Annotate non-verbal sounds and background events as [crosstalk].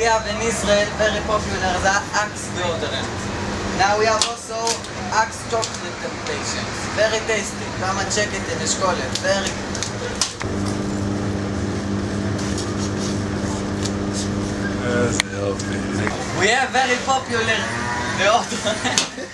we have in Israel very popular the Axe deodorant. Now we have also Axe chocolate temptations. Very tasty. Come and check it in Eshkolet. Very good. We have very popular deodorant. [laughs]